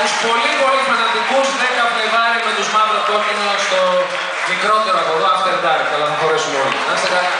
τους πολύ πολύ φανατικούς 10 Φλεβάρι με τους μαύρο κόκκινο στο μικρότερο από εδώ After Dark. Αλλά θα χωρέσουμε όλοι. Να είστε καλά.